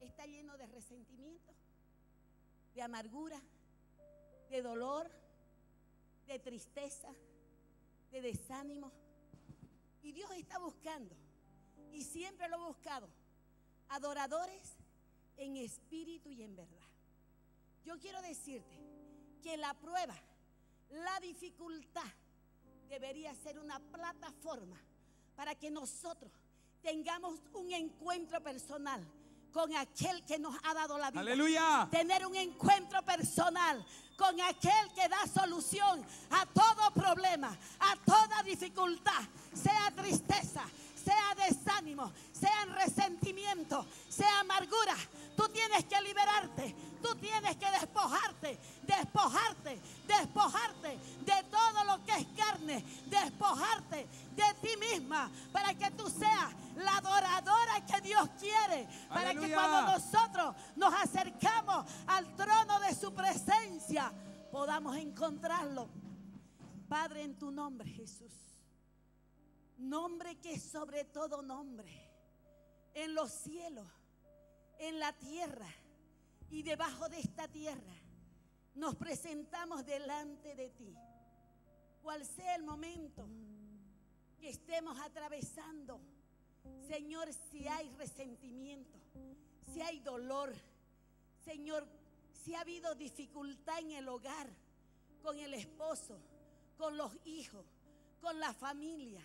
está lleno de resentimiento, de amargura, de dolor, de tristeza, de desánimo. Y Dios está buscando, y siempre lo ha buscado, adoradores en espíritu y en verdad. Yo quiero decirte que la prueba, la dificultad, debería ser una plataforma para que nosotros tengamos un encuentro personal con aquel que nos ha dado la vida. Aleluya. Tener un encuentro personal con aquel que da solución a todo problema, a toda dificultad, sea tristeza, sea desánimo, sea resentimiento, sea amargura. Tú tienes que liberarte, tú tienes que despojarte, despojarte, despojarte de todo lo que es carne, despojarte de ti misma para que tú seas la adoradora que Dios quiere, para que cuando nosotros nos acercamos al trono de su presencia podamos encontrarlo. Padre, en tu nombre, Jesús. Nombre que es sobre todo nombre. En los cielos, en la tierra y debajo de esta tierra. Nos presentamos delante de ti. Cual sea el momento que estemos atravesando. Señor, si hay resentimiento, si hay dolor, Señor, si ha habido dificultad en el hogar, con el esposo, con los hijos, con la familia,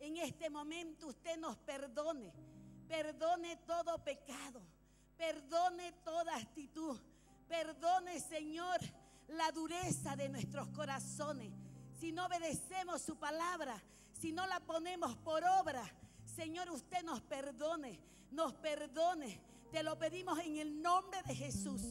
en este momento usted nos perdone, perdone todo pecado, perdone toda actitud, perdone, Señor, la dureza de nuestros corazones. Si no obedecemos su palabra, si no la ponemos por obra, Señor, usted nos perdone, nos perdone. Te lo pedimos en el nombre de Jesús.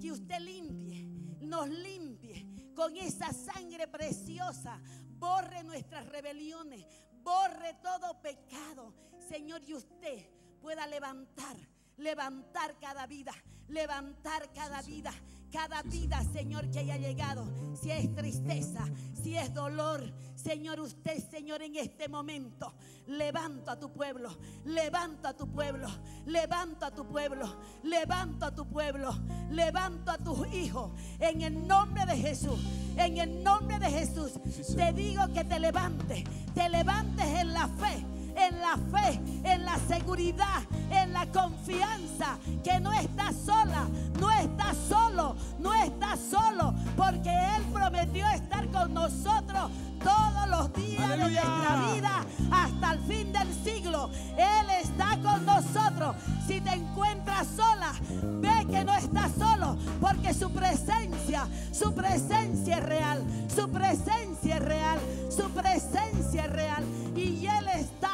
Que usted limpie, nos limpie con esa sangre preciosa. Borre nuestras rebeliones, borre todo pecado. Señor, y usted pueda levantar, levantar cada vida, levantar cada vida. Cada vida, Señor, que haya llegado, si es tristeza, si es dolor, Señor, usted, Señor, en este momento, levanta a tu pueblo, levanta a tu pueblo, levanta a tu pueblo, levanta a tu pueblo, levanta a tus hijos, en el nombre de Jesús, en el nombre de Jesús, te digo que te levantes, te levantes en la fe en la fe, en la seguridad, en la confianza, que no estás sola, no estás solo, no estás solo, porque Él prometió estar con nosotros todos los días Aleluya. de nuestra vida hasta el fin del siglo. Él está con nosotros. Si te encuentras sola, ve que no estás solo, porque su presencia, su presencia es real, su presencia es real, su presencia es real. Y Él está,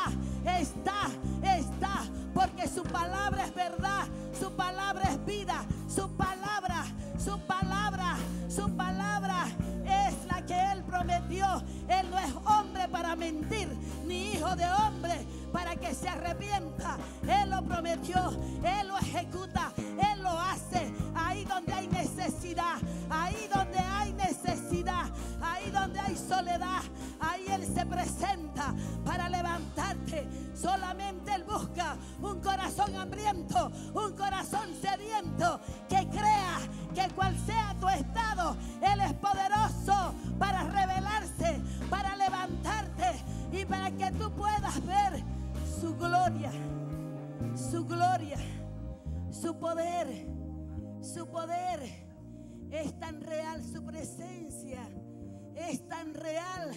está, está, porque su palabra es verdad, su palabra es vida, su palabra, su palabra, su palabra es la que Él prometió. Él no es hombre para mentir, ni hijo de hombre para que se arrepienta. Él lo prometió, Él lo ejecuta, Él lo hace. Ahí donde hay necesidad, ahí donde hay soledad, ahí Él se presenta para levantarte. Solamente Él busca un corazón hambriento, un corazón sediento, que crea que cual sea tu estado, Él es poderoso para revelarse, para levantarte y para que tú puedas ver su gloria, su gloria, su poder, su poder. Es tan real su presencia, es tan real,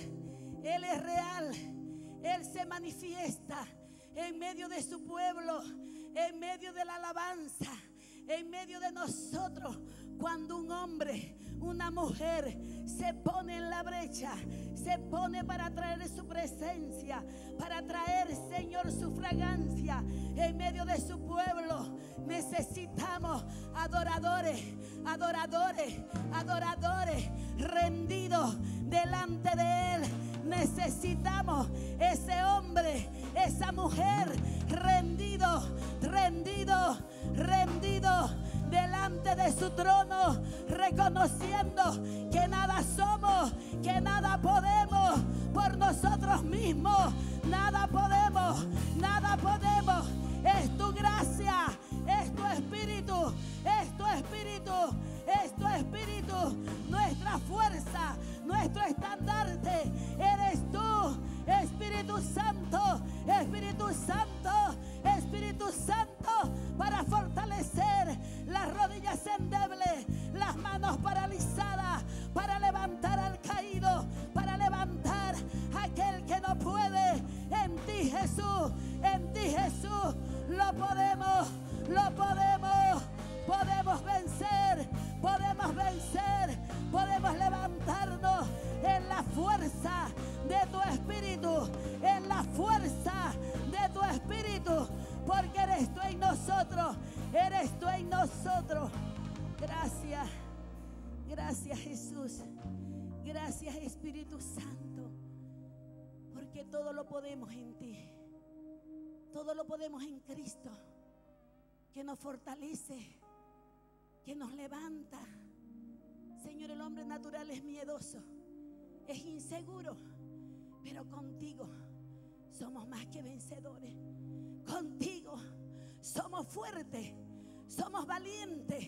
Él es real, Él se manifiesta en medio de su pueblo, en medio de la alabanza, en medio de nosotros. Cuando un hombre, una mujer se pone en la brecha, se pone para traer su presencia, para traer, Señor, su fragancia en medio de su pueblo. Necesitamos adoradores, adoradores, adoradores rendidos delante de Él. Necesitamos ese hombre, esa mujer rendido, rendido, rendido delante de su trono, reconociendo que nada somos, que nada podemos por nosotros mismos, nada podemos, nada podemos. Es tu gracia, es tu espíritu, es tu espíritu, es tu espíritu, nuestra fuerza, nuestro estandarte. Eres tú, Espíritu Santo, Espíritu Santo, Espíritu Santo, para fortalecer las rodillas endebles, las manos paralizadas, para levantar al caído, para levantar a aquel que no puede. En ti Jesús, en ti Jesús, lo podemos, lo podemos, podemos vencer, podemos vencer, podemos levantarnos en la fuerza de tu espíritu, en la fuerza de tu espíritu, porque eres tú en nosotros eres tú en nosotros. Gracias, gracias Jesús, gracias Espíritu Santo, porque todo lo podemos en ti, todo lo podemos en Cristo, que nos fortalece, que nos levanta. Señor, el hombre natural es miedoso, es inseguro, pero contigo somos más que vencedores. Contigo somos fuertes, somos valientes,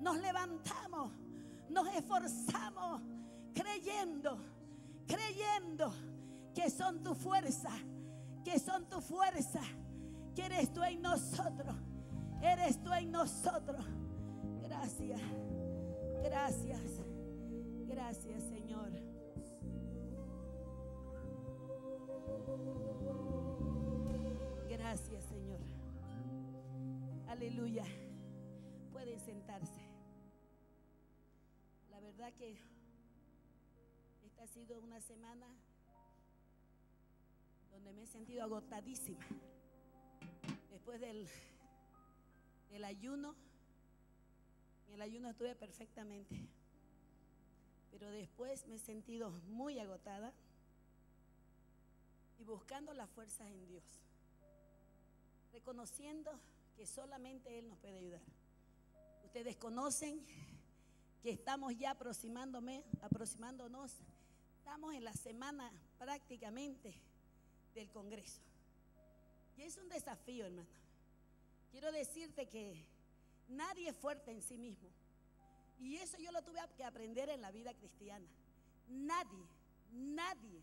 nos levantamos, nos esforzamos creyendo, creyendo que son tu fuerza, que son tu fuerza, que eres tú en nosotros, eres tú en nosotros. Gracias, gracias, gracias Señor. Aleluya. Pueden sentarse. La verdad que esta ha sido una semana donde me he sentido agotadísima. Después del, ayuno, en el ayuno estuve perfectamente. Pero después me he sentido muy agotada y buscando las fuerzas en Dios, reconociendo que solamente Él nos puede ayudar. Ustedes conocen que estamos ya aproximándome, aproximándonos, estamos en la semana prácticamente del Congreso. Y es un desafío, hermano. Quiero decirte que nadie es fuerte en sí mismo. Y eso yo lo tuve que aprender en la vida cristiana. Nadie, nadie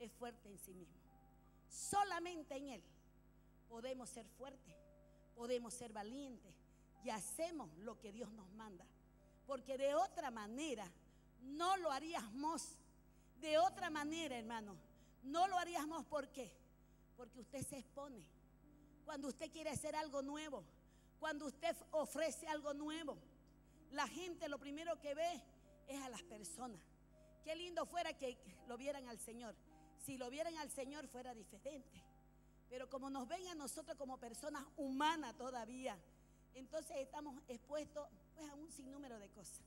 es fuerte en sí mismo. Solamente en Él podemos ser fuertes, podemos ser valientes y hacemos lo que Dios nos manda. Porque de otra manera no lo haríamos. De otra manera, hermano, no lo haríamos. ¿Por qué? Porque usted se expone. Cuando usted quiere hacer algo nuevo, cuando usted ofrece algo nuevo, la gente lo primero que ve es a las personas. Qué lindo fuera que lo vieran al Señor. Si lo vieran al Señor fuera diferente. Pero como nos ven a nosotros como personas humanas todavía, entonces estamos expuestos pues, a un sinnúmero de cosas.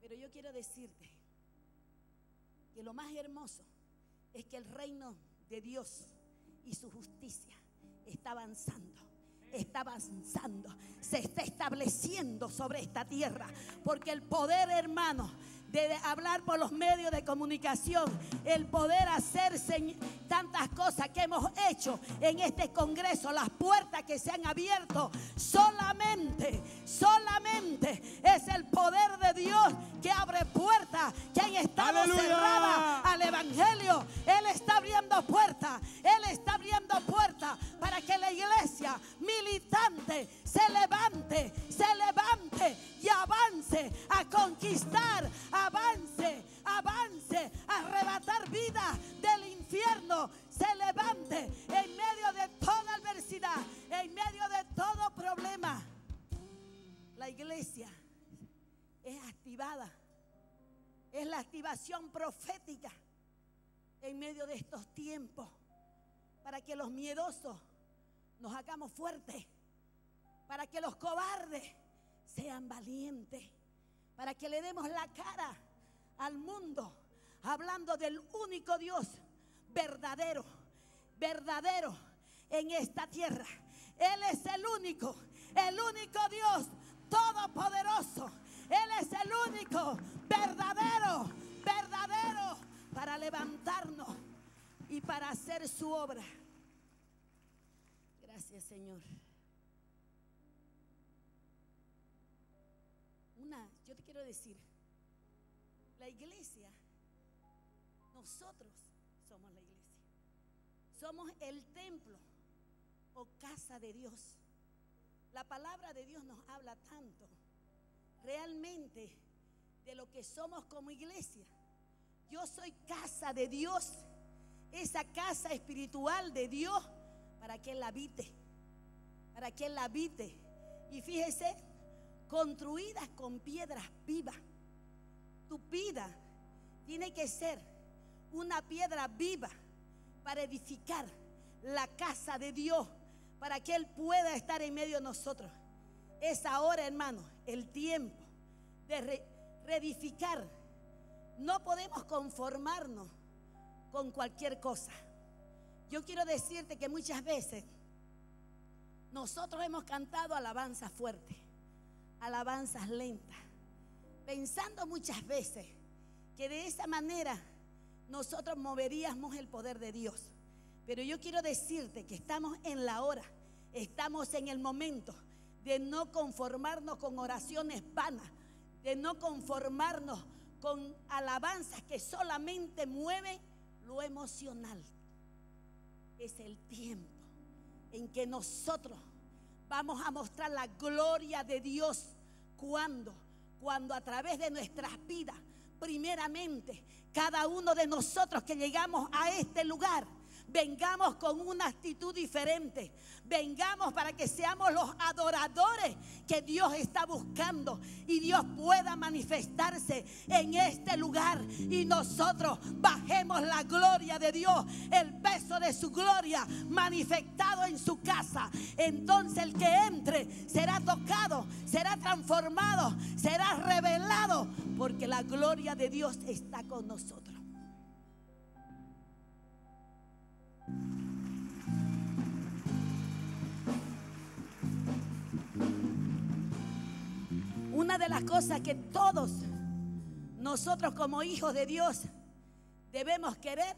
Pero yo quiero decirte que lo más hermoso es que el reino de Dios y su justicia está avanzando está avanzando, se está estableciendo sobre esta tierra, porque el poder, hermano, de hablar por los medios de comunicación, el poder hacer tantas cosas que hemos hecho en este Congreso, las puertas que se han abierto, solamente, solamente es el poder de Dios que abre puertas que han estado cerradas al Evangelio. Él está abriendo puertas, Él está abriendo puertas para que la iglesia militante se levante, se levante y avance a conquistar, avance, avance, a arrebatar vida del infierno, se levante en medio de toda adversidad, en medio de todo problema. La iglesia es activada, es la activación profética en medio de estos tiempos para que los miedosos nos hagamos fuertes para que los cobardes sean valientes, para que le demos la cara al mundo, hablando del único Dios verdadero, verdadero en esta tierra. Él es el único, el único Dios todopoderoso. Él es el único verdadero, verdadero para levantarnos y para hacer su obra. Señor. yo te quiero decir, la iglesia, nosotros somos la iglesia. Somos el templo o casa de Dios. La palabra de Dios nos habla tanto realmente de lo que somos como iglesia. Yo soy casa de Dios, esa casa espiritual de Dios para que Él habite, para que Él habite. Y fíjese, construidas con piedras vivas. Tu vida tiene que ser una piedra viva para edificar la casa de Dios, para que Él pueda estar en medio de nosotros. Es ahora, hermano, el tiempo de reedificar. No podemos conformarnos con cualquier cosa. Yo quiero decirte que muchas veces nosotros hemos cantado alabanzas fuertes, alabanzas lentas, pensando muchas veces que de esa manera nosotros moveríamos el poder de Dios. Pero yo quiero decirte que estamos en la hora, estamos en el momento de no conformarnos con oraciones vanas, de no conformarnos con alabanzas que solamente mueven lo emocional. Es el tiempo en que nosotros vamos a mostrar la gloria de Dios. cuando Cuando a través de nuestras vidas, primeramente, cada uno de nosotros que llegamos a este lugar, Vengamos con una actitud diferente. Vengamos para que seamos los adoradores que Dios está buscando y Dios pueda manifestarse en este lugar y nosotros bajemos la gloria de Dios, el peso de su gloria manifestado en su casa. Entonces el que entre será tocado, será transformado, será revelado porque la gloria de Dios está con nosotros. Una de las cosas que todos nosotros como hijos de Dios debemos querer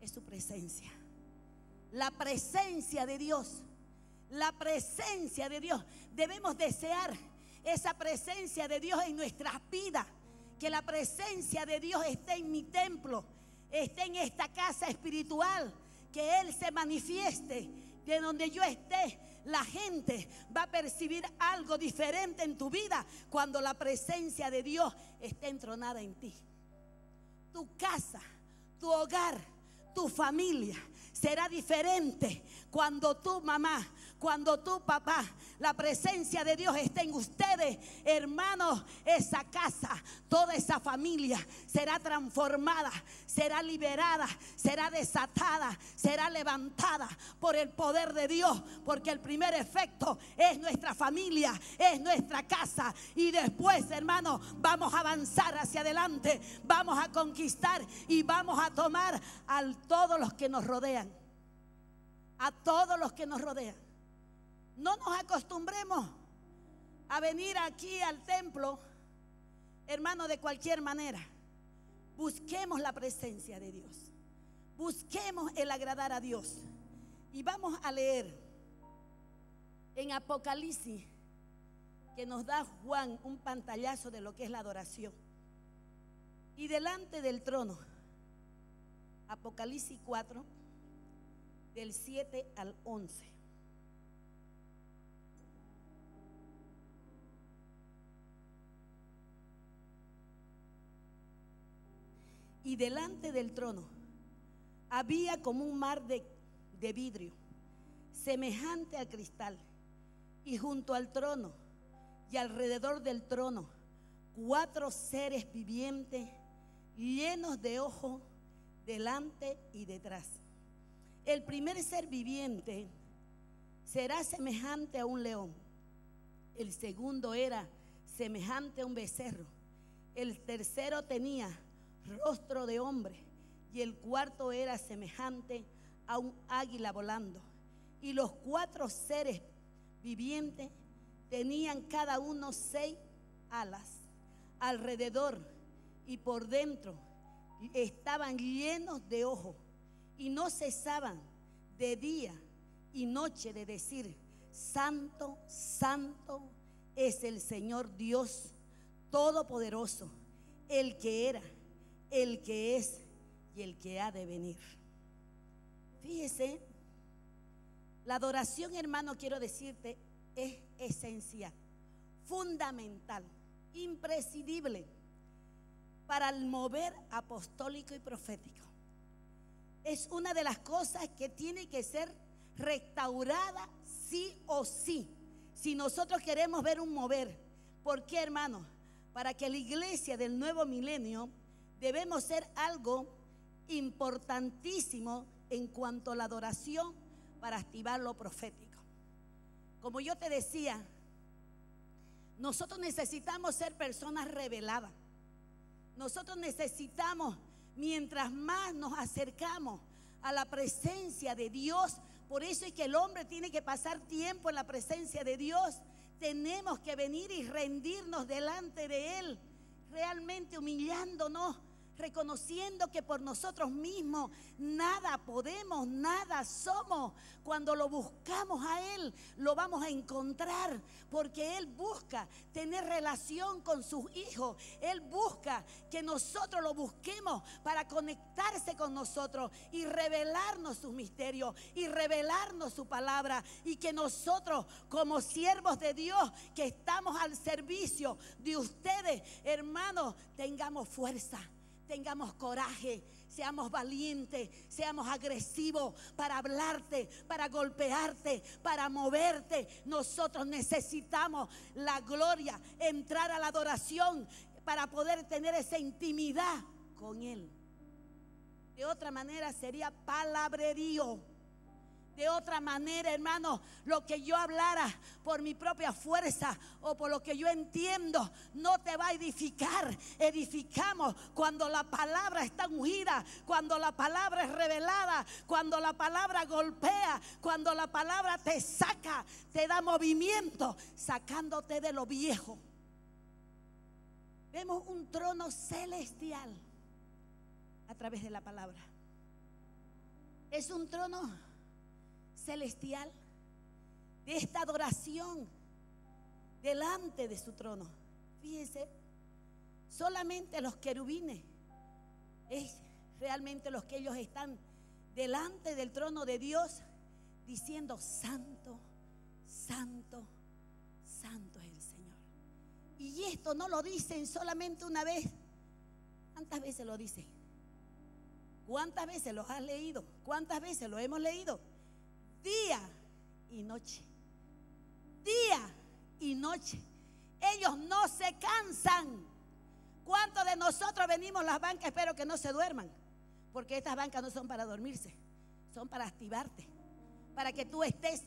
es su presencia. La presencia de Dios. La presencia de Dios. Debemos desear esa presencia de Dios en nuestras vidas. Que la presencia de Dios esté en mi templo, esté en esta casa espiritual, que Él se manifieste de donde yo esté. La gente va a percibir algo diferente en tu vida cuando la presencia de Dios esté entronada en ti. Tu casa, tu hogar, tu familia será diferente cuando tu mamá, cuando tu papá, la presencia de Dios esté en ustedes, hermanos, esa casa, toda esa familia será transformada, será liberada, será desatada, será levantada por el poder de Dios, porque el primer efecto es nuestra familia, es nuestra casa y después, hermanos, vamos a avanzar hacia adelante, vamos a conquistar y vamos a tomar a todos los que nos rodean a todos los que nos rodean. No nos acostumbremos a venir aquí al templo, hermano, de cualquier manera. Busquemos la presencia de Dios. Busquemos el agradar a Dios. Y vamos a leer en Apocalipsis que nos da Juan un pantallazo de lo que es la adoración. Y delante del trono, Apocalipsis 4, del 7 al 11. Y delante del trono había como un mar de, vidrio, semejante al cristal, y junto al trono y alrededor del trono, cuatro seres vivientes llenos de ojos delante y detrás el primer ser viviente será semejante a un león. El segundo era semejante a un becerro. El tercero tenía rostro de hombre. Y el cuarto era semejante a un águila volando. Y los cuatro seres vivientes tenían cada uno seis alas alrededor y por dentro estaban llenos de ojos y no cesaban de día y noche de decir, Santo, Santo es el Señor Dios Todopoderoso, el que era, el que es y el que ha de venir. Fíjese, la adoración, hermano, quiero decirte, es esencial, fundamental, imprescindible para el mover apostólico y profético es una de las cosas que tiene que ser restaurada sí o sí. Si nosotros queremos ver un mover. ¿Por qué, hermano? Para que la iglesia del nuevo milenio debemos ser algo importantísimo en cuanto a la adoración para activar lo profético. Como yo te decía, nosotros necesitamos ser personas reveladas. Nosotros necesitamos, mientras más nos acercamos a la presencia de Dios, por eso es que el hombre tiene que pasar tiempo en la presencia de Dios. Tenemos que venir y rendirnos delante de Él, realmente humillándonos reconociendo que por nosotros mismos nada podemos, nada somos. Cuando lo buscamos a Él, lo vamos a encontrar, porque Él busca tener relación con sus hijos. Él busca que nosotros lo busquemos para conectarse con nosotros y revelarnos sus misterios y revelarnos su palabra y que nosotros como siervos de Dios que estamos al servicio de ustedes, hermanos, tengamos fuerza tengamos coraje, seamos valientes, seamos agresivos para hablarte, para golpearte, para moverte. Nosotros necesitamos la gloria, entrar a la adoración para poder tener esa intimidad con Él. De otra manera sería palabrerío de otra manera, hermano, lo que yo hablara por mi propia fuerza o por lo que yo entiendo, no te va a edificar. Edificamos cuando la palabra está ungida, cuando la palabra es revelada, cuando la palabra golpea, cuando la palabra te saca, te da movimiento, sacándote de lo viejo. Vemos un trono celestial a través de la palabra. Es un trono celestial, de esta adoración delante de su trono. Fíjense, solamente los querubines es realmente los que ellos están delante del trono de Dios diciendo, santo, santo, santo es el Señor. Y esto no lo dicen solamente una vez. ¿Cuántas veces lo dicen? ¿Cuántas veces lo has leído? ¿Cuántas veces lo hemos leído? Día y noche. Día y noche. Ellos no se cansan. ¿Cuántos de nosotros venimos a las bancas? Espero que no se duerman. Porque estas bancas no son para dormirse. Son para activarte. Para que tú estés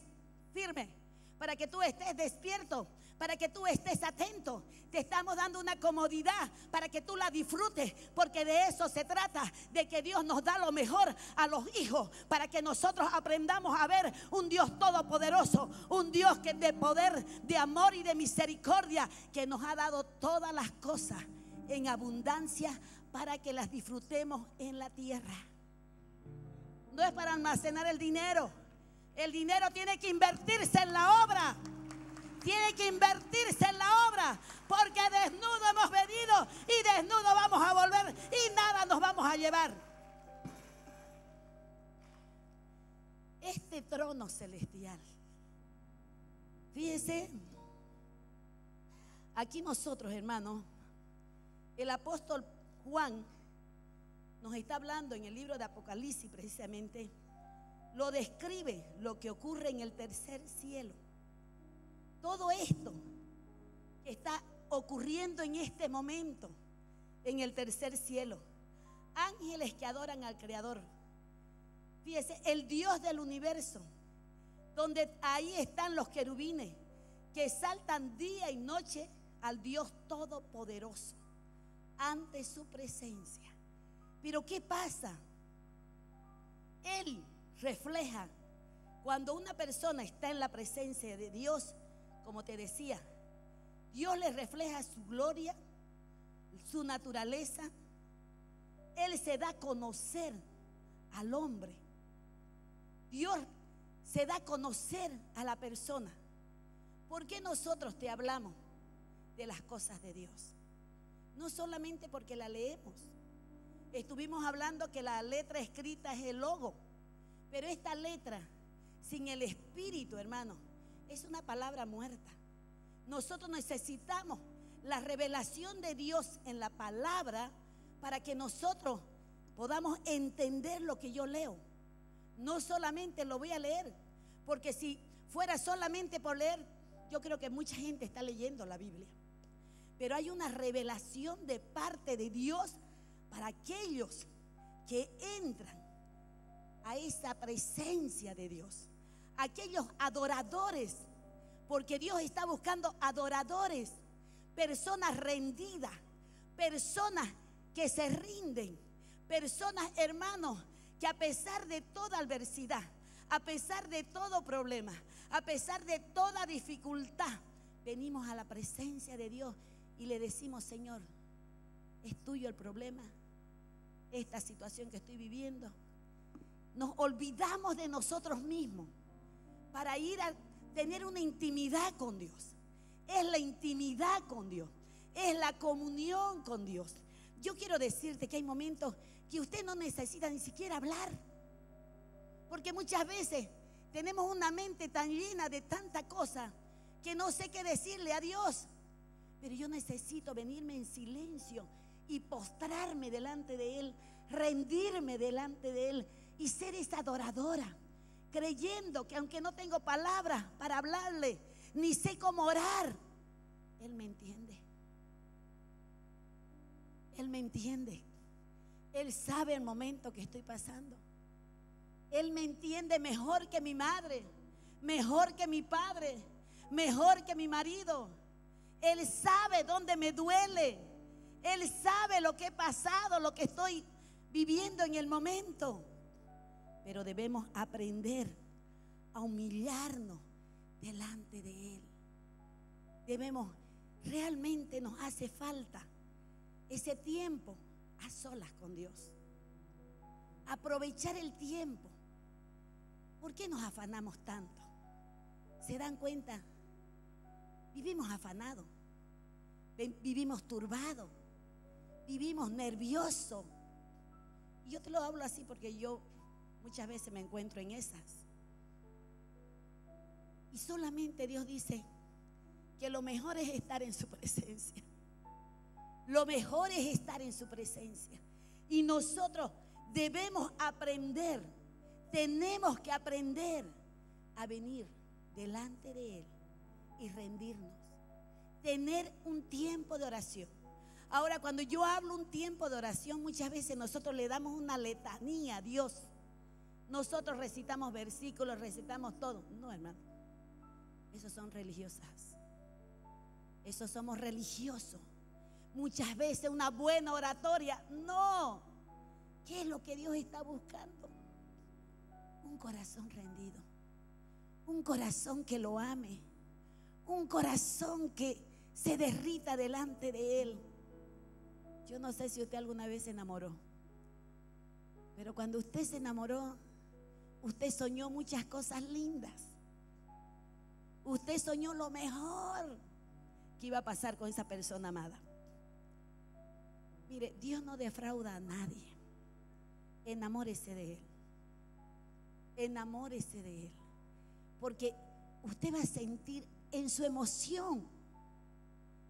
firme. Para que tú estés despierto para que tú estés atento. Te estamos dando una comodidad para que tú la disfrutes, porque de eso se trata, de que Dios nos da lo mejor a los hijos, para que nosotros aprendamos a ver un Dios todopoderoso, un Dios que de poder, de amor y de misericordia, que nos ha dado todas las cosas en abundancia para que las disfrutemos en la tierra. No es para almacenar el dinero. El dinero tiene que invertirse en la obra tiene que invertirse en la obra, porque desnudo hemos venido y desnudo vamos a volver y nada nos vamos a llevar. Este trono celestial, fíjense, aquí nosotros, hermanos, el apóstol Juan nos está hablando en el libro de Apocalipsis precisamente, lo describe lo que ocurre en el tercer cielo todo esto que está ocurriendo en este momento en el tercer cielo. Ángeles que adoran al Creador. Fíjese, el Dios del universo, donde ahí están los querubines que saltan día y noche al Dios todopoderoso ante su presencia. Pero ¿qué pasa? Él refleja cuando una persona está en la presencia de Dios, como te decía, Dios le refleja su gloria, su naturaleza. Él se da a conocer al hombre. Dios se da a conocer a la persona. ¿Por qué nosotros te hablamos de las cosas de Dios? No solamente porque la leemos. Estuvimos hablando que la letra escrita es el logo. Pero esta letra, sin el espíritu, hermano, es una palabra muerta. Nosotros necesitamos la revelación de Dios en la palabra para que nosotros podamos entender lo que yo leo. No solamente lo voy a leer, Porque si fuera solamente por leer, yo creo que mucha gente está leyendo la Biblia. Pero hay una revelación de parte de Dios para aquellos que entran a esa presencia de Dios. Aquellos adoradores, porque Dios está buscando adoradores, personas rendidas, personas que se rinden, personas hermanos que a pesar de toda adversidad, a pesar de todo problema, a pesar de toda dificultad, venimos a la presencia de Dios y le decimos, Señor, es tuyo el problema, esta situación que estoy viviendo. Nos olvidamos de nosotros mismos para ir a tener una intimidad con Dios. Es la intimidad con Dios, es la comunión con Dios. Yo quiero decirte que hay momentos que usted no necesita ni siquiera hablar. Porque muchas veces tenemos una mente tan llena de tanta cosa que no sé qué decirle a Dios. Pero yo necesito venirme en silencio y postrarme delante de Él, rendirme delante de Él y ser esa adoradora, creyendo que aunque no tengo palabras para hablarle, ni sé cómo orar, Él me entiende. Él me entiende. Él sabe el momento que estoy pasando. Él me entiende mejor que mi madre, mejor que mi padre, mejor que mi marido. Él sabe dónde me duele. Él sabe lo que he pasado, lo que estoy viviendo en el momento. Pero debemos aprender a humillarnos delante de Él. Debemos, realmente nos hace falta ese tiempo a solas con Dios. Aprovechar el tiempo. ¿Por qué nos afanamos tanto? ¿Se dan cuenta? Vivimos afanados, vivimos turbados, vivimos nerviosos. Yo te lo hablo así porque yo muchas veces me encuentro en esas. Y solamente Dios dice que lo mejor es estar en su presencia. Lo mejor es estar en su presencia. Y nosotros debemos aprender, tenemos que aprender a venir delante de Él y rendirnos. Tener un tiempo de oración. Ahora, cuando yo hablo un tiempo de oración, muchas veces nosotros le damos una letanía a Dios. Nosotros recitamos versículos, recitamos todo. No, hermano. Esos son religiosas. Esos somos religiosos muchas veces una buena oratoria. No. ¿Qué es lo que Dios está buscando? Un corazón rendido. Un corazón que lo ame. Un corazón que se derrita delante de Él. Yo no sé si usted alguna vez se enamoró. Pero cuando usted se enamoró, usted soñó muchas cosas lindas. Usted soñó lo mejor que iba a pasar con esa persona amada. Mire, Dios no defrauda a nadie. Enamórese de Él. Enamórese de Él. Porque usted va a sentir en su emoción.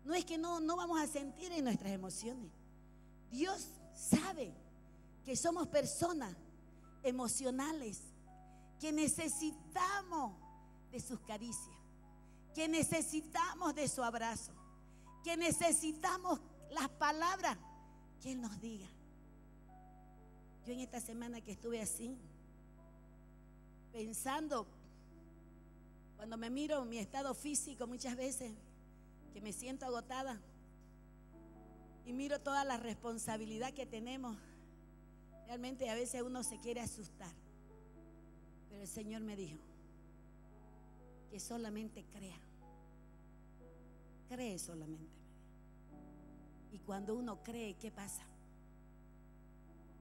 No es que no, no vamos a sentir en nuestras emociones. Dios sabe que somos personas emocionales, que necesitamos de sus caricias, que necesitamos de su abrazo, que necesitamos las palabras que Él nos diga. Yo en esta semana que estuve así, pensando, cuando me miro mi estado físico muchas veces, que me siento agotada, y miro toda la responsabilidad que tenemos, realmente a veces uno se quiere asustar. El Señor me dijo que solamente crea. Cree solamente. Y cuando uno cree, ¿qué pasa?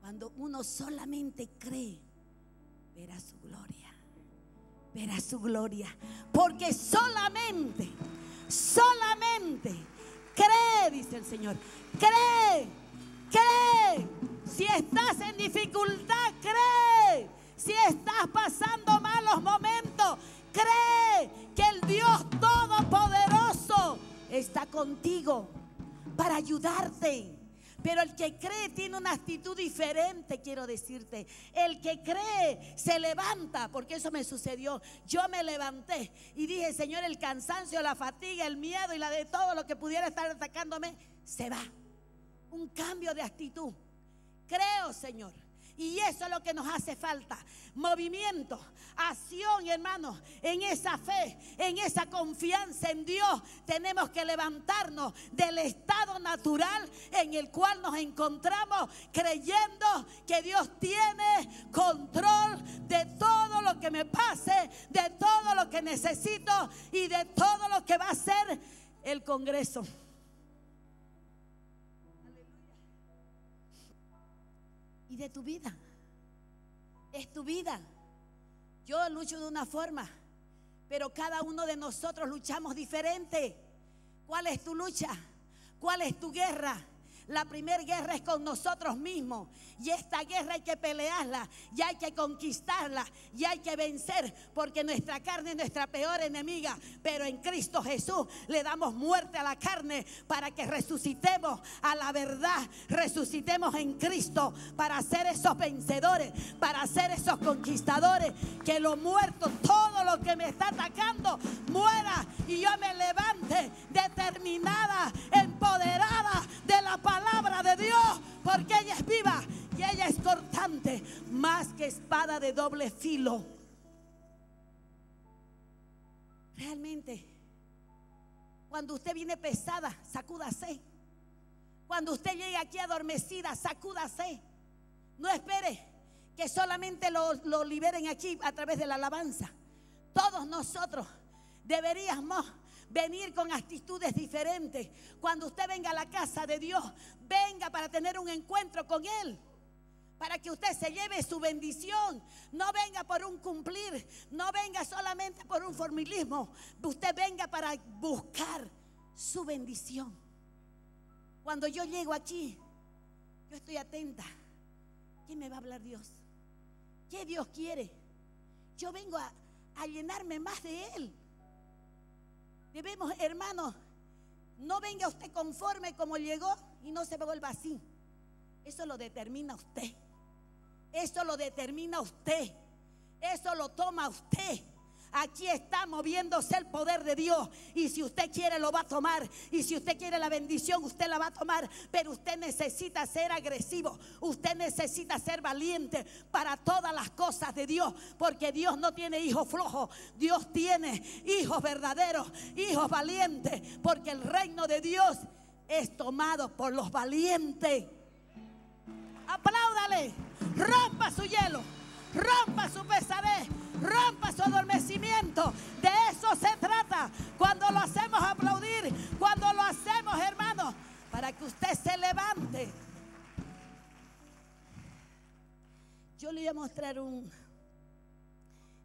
Cuando uno solamente cree, verá su gloria. Verá su gloria. Porque solamente, solamente cree, dice el Señor. Cree, cree. Si estás en dificultad, cree. Si estás pasando malos momentos, cree que el Dios Todopoderoso está contigo para ayudarte, Pero el que cree tiene una actitud diferente, quiero decirte. El que cree se levanta, porque eso me sucedió. Yo me levanté y dije, Señor, el cansancio, la fatiga, el miedo y la de todo lo que pudiera estar atacándome, se va. Un cambio de actitud. Creo, Señor y eso es lo que nos hace falta. Movimiento, acción, hermanos, en esa fe, en esa confianza en Dios. Tenemos que levantarnos del estado natural en el cual nos encontramos creyendo que Dios tiene control de todo lo que me pase, de todo lo que necesito y de todo lo que va a ser el Congreso. De tu vida. Es tu vida. Yo lucho de una forma, pero cada uno de nosotros luchamos diferente. ¿Cuál es tu lucha? ¿Cuál es tu guerra? La primera guerra es con nosotros mismos. Y esta guerra hay que pelearla. Y hay que conquistarla. Y hay que vencer. Porque nuestra carne es nuestra peor enemiga. Pero en Cristo Jesús le damos muerte a la carne para que resucitemos a la verdad. Resucitemos en Cristo para ser esos vencedores. Para ser esos conquistadores. Que lo muerto, todo lo que me está atacando, muera. Y yo me levante determinada, empoderada de la palabra de Dios, porque ella es viva y ella es cortante, más que espada de doble filo. Realmente, cuando usted viene pesada, sacúdase. Cuando usted llegue aquí adormecida, sacúdase. No espere que solamente lo liberen aquí a través de la alabanza. Todos nosotros deberíamos venir con actitudes diferentes. Cuando usted venga a la casa de Dios, venga para tener un encuentro con Él. Para que usted se lleve su bendición. No venga por un cumplir. No venga solamente por un formilismo. Usted venga para buscar su bendición. Cuando yo llego aquí, yo estoy atenta. ¿Qué me va a hablar Dios? ¿Qué Dios quiere? Yo vengo a, a llenarme más de Él. Debemos, hermanos, no venga usted conforme como llegó y no se vuelva así. Eso lo determina usted. Eso lo determina usted. Eso lo toma usted. Aquí está moviéndose el poder de Dios. Y si usted quiere, lo va a tomar. Y si usted quiere la bendición, usted la va a tomar. Pero usted necesita ser agresivo. Usted necesita ser valiente para todas las cosas de Dios. Porque Dios no tiene hijos flojos. Dios tiene hijos verdaderos, hijos valientes. Porque el reino de Dios es tomado por los valientes. Apláudale. Rompa su hielo. Rompa su pesadez rompa su adormecimiento. De eso se trata. Cuando lo hacemos aplaudir, cuando lo hacemos, hermano, para que usted se levante. Yo le voy a mostrar un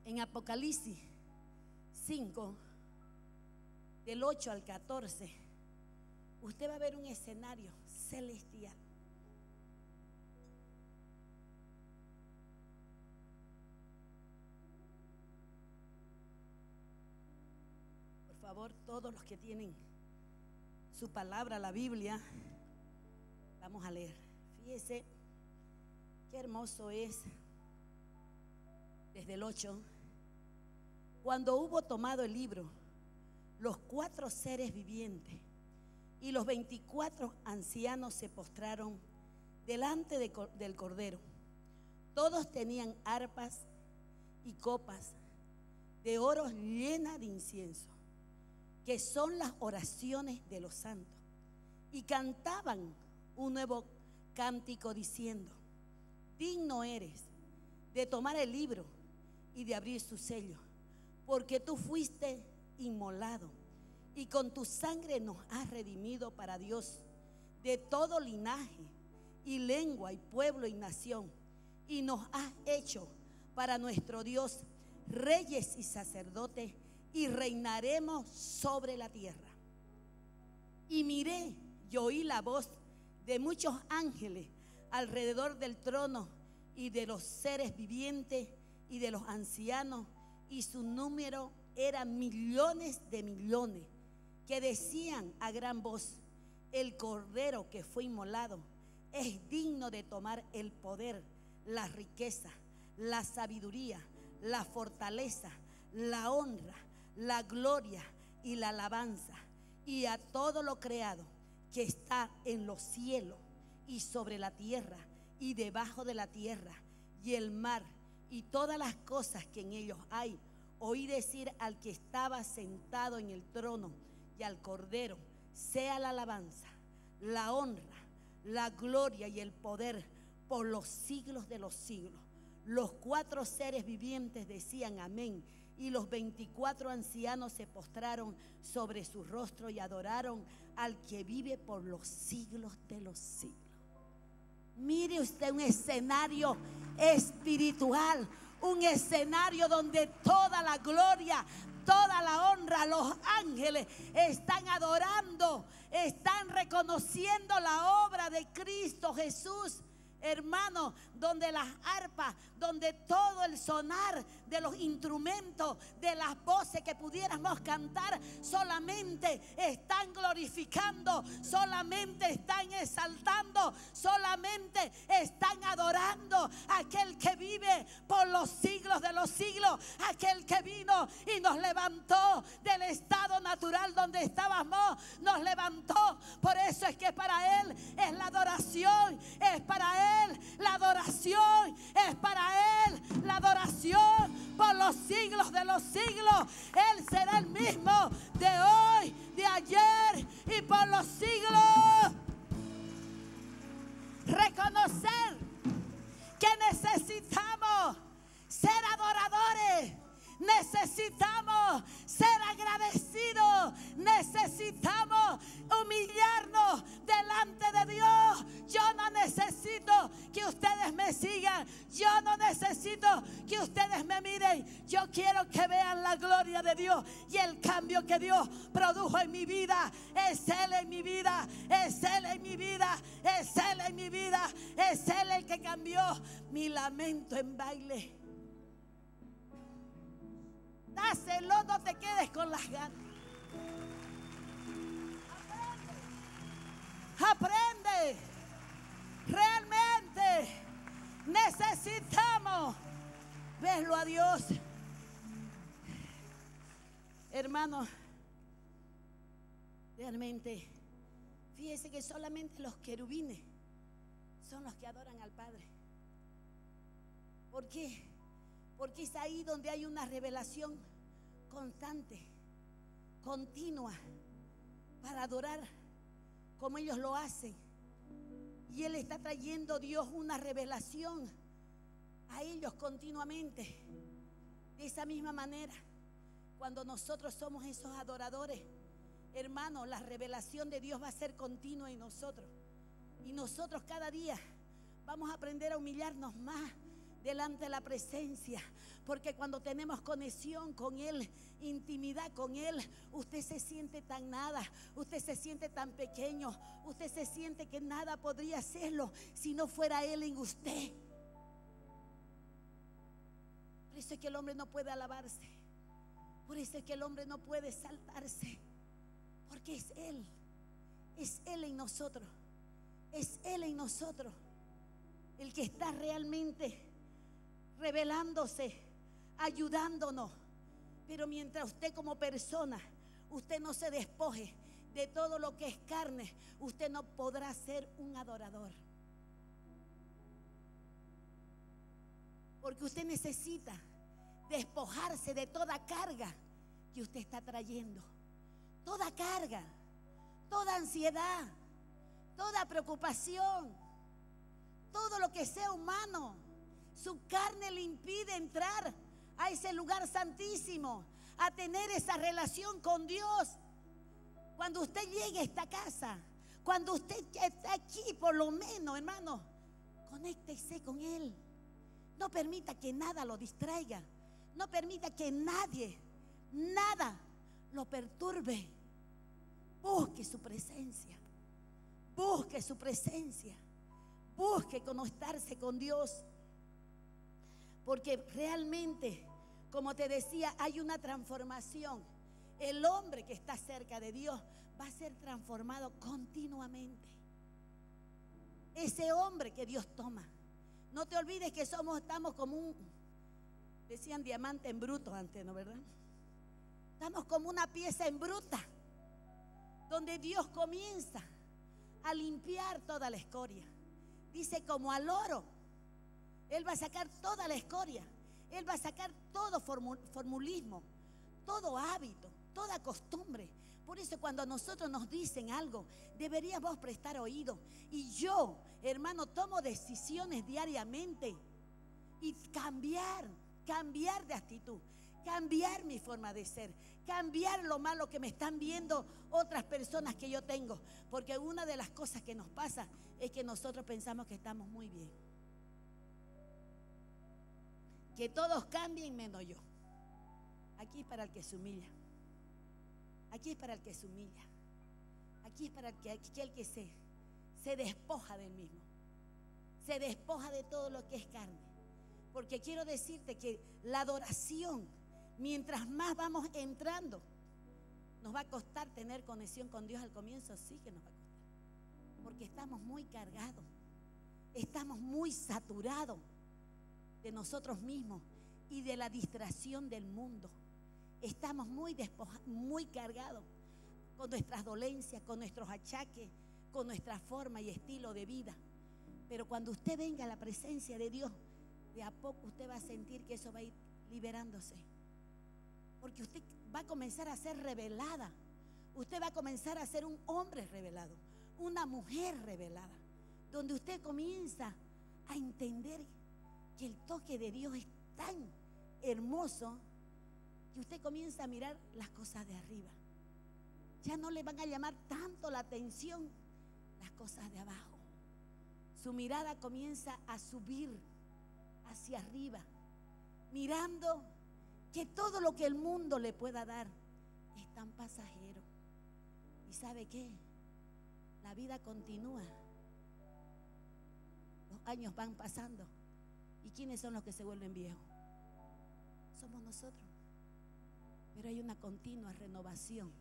en Apocalipsis 5, del 8 al 14. Usted va a ver un escenario celestial. Favor, todos los que tienen su palabra, la Biblia, vamos a leer. Fíjese qué hermoso es desde el 8. Cuando hubo tomado el libro, los cuatro seres vivientes y los 24 ancianos se postraron delante del Cordero. Todos tenían arpas y copas de oro llenas de incienso que son las oraciones de los santos. Y cantaban un nuevo cántico diciendo, digno eres de tomar el libro y de abrir su sello, porque tú fuiste inmolado y con tu sangre nos has redimido para Dios de todo linaje y lengua y pueblo y nación, y nos has hecho para nuestro Dios reyes y sacerdotes y reinaremos sobre la tierra. Y miré y oí la voz de muchos ángeles alrededor del trono y de los seres vivientes y de los ancianos, y su número era millones de millones, que decían a gran voz, el cordero que fue inmolado es digno de tomar el poder, la riqueza, la sabiduría, la fortaleza, la honra, la gloria y la alabanza. Y a todo lo creado que está en los cielos y sobre la tierra y debajo de la tierra y el mar y todas las cosas que en ellos hay. Oí decir al que estaba sentado en el trono y al cordero, sea la alabanza, la honra, la gloria y el poder por los siglos de los siglos. Los cuatro seres vivientes decían amén y los veinticuatro ancianos se postraron sobre su rostro y adoraron al que vive por los siglos de los siglos. Mire usted un escenario espiritual, un escenario donde toda la gloria, toda la honra, los ángeles están adorando, están reconociendo la obra de Cristo Jesús hermano, donde las arpas, donde todo el sonar de los instrumentos, de las voces que pudiéramos cantar, solamente están glorificando, solamente están exaltando, solamente están adorando a aquel que vive por los siglos de los siglos, aquel que vino y nos levantó del estado natural donde estábamos, nos levantó. Por eso es que para Él es la adoración, es para Él la adoración es para Él. La adoración por los siglos de los siglos. Él será el mismo de hoy, de ayer y por los siglos. Reconocer que necesitamos ser adoradores Necesitamos ser agradecidos. Necesitamos humillarnos delante de Dios. Yo sigan. Yo no necesito que ustedes me miren. Yo quiero que vean la gloria de Dios y el cambio que Dios produjo en mi vida. Es Él en mi vida. Es Él en mi vida. Es Él en mi vida. Es Él el que cambió mi lamento en baile. Dáselo, no te quedes con las ganas. Aprende. Realmente necesitamos verlo a Dios. Hermano, realmente, fíjese que solamente los querubines son los que adoran al Padre. ¿Por qué? Porque es ahí donde hay una revelación constante, continua, para adorar como ellos lo hacen. Y Él está trayendo Dios una revelación a ellos continuamente. De esa misma manera, cuando nosotros somos esos adoradores, hermanos, la revelación de Dios va a ser continua en nosotros. Y nosotros cada día vamos a aprender a humillarnos más delante de la presencia. Porque cuando tenemos conexión con Él, intimidad con Él, usted se siente tan nada, usted se siente tan pequeño, usted se siente que nada podría hacerlo si no fuera Él en usted. Por eso es que el hombre no puede alabarse. Por eso es que el hombre no puede saltarse. Porque es Él. Es Él en nosotros. Es Él en nosotros. El que está realmente revelándose, ayudándonos. Pero mientras usted como persona, usted no se despoje de todo lo que es carne, usted no podrá ser un adorador. Porque usted necesita despojarse de toda carga que usted está trayendo. Toda carga, toda ansiedad, toda preocupación, todo lo que sea humano su carne le impide entrar a ese lugar santísimo, a tener esa relación con Dios. Cuando usted llegue a esta casa, cuando usted está aquí, por lo menos, hermano, conéctese con Él. No permita que nada lo distraiga. No permita que nadie, nada lo perturbe. Busque su presencia. Busque su presencia. Busque conectarse con Dios. Porque realmente, como te decía, hay una transformación. El hombre que está cerca de Dios va a ser transformado continuamente. ese hombre que Dios toma. No te olvides que somos, estamos como un, decían diamante en bruto antes, ¿no verdad? Estamos como una pieza en bruta, donde Dios comienza a limpiar toda la escoria. Dice como al oro. Él va a sacar toda la escoria. Él va a sacar todo formulismo, todo hábito, toda costumbre. Por eso cuando a nosotros nos dicen algo, deberíamos prestar oído. Y yo, hermano, tomo decisiones diariamente y cambiar, cambiar de actitud, cambiar mi forma de ser, cambiar lo malo que me están viendo otras personas que yo tengo. Porque una de las cosas que nos pasa es que nosotros pensamos que estamos muy bien. Que todos cambien menos yo. Aquí es para el que se humilla. Aquí es para el que se humilla. Aquí es para el que, aquel que se, se despoja del mismo. Se despoja de todo lo que es carne. Porque quiero decirte que la adoración, mientras más vamos entrando, nos va a costar tener conexión con Dios al comienzo, sí que nos va a costar. Porque estamos muy cargados, estamos muy saturados de nosotros mismos y de la distracción del mundo estamos muy muy cargados con nuestras dolencias, con nuestros achaques, con nuestra forma y estilo de vida. Pero cuando usted venga a la presencia de Dios, de a poco usted va a sentir que eso va a ir liberándose. Porque usted va a comenzar a ser revelada. Usted va a comenzar a ser un hombre revelado, una mujer revelada. Donde usted comienza a entender que el toque de Dios es tan hermoso que usted comienza a mirar las cosas de arriba. Ya no le van a llamar tanto la atención las cosas de abajo. Su mirada comienza a subir hacia arriba, mirando que todo lo que el mundo le pueda dar es tan pasajero. ¿Y sabe qué? La vida continúa. Los años van pasando. ¿Y quiénes son los que se vuelven viejos? Somos nosotros. Pero hay una continua renovación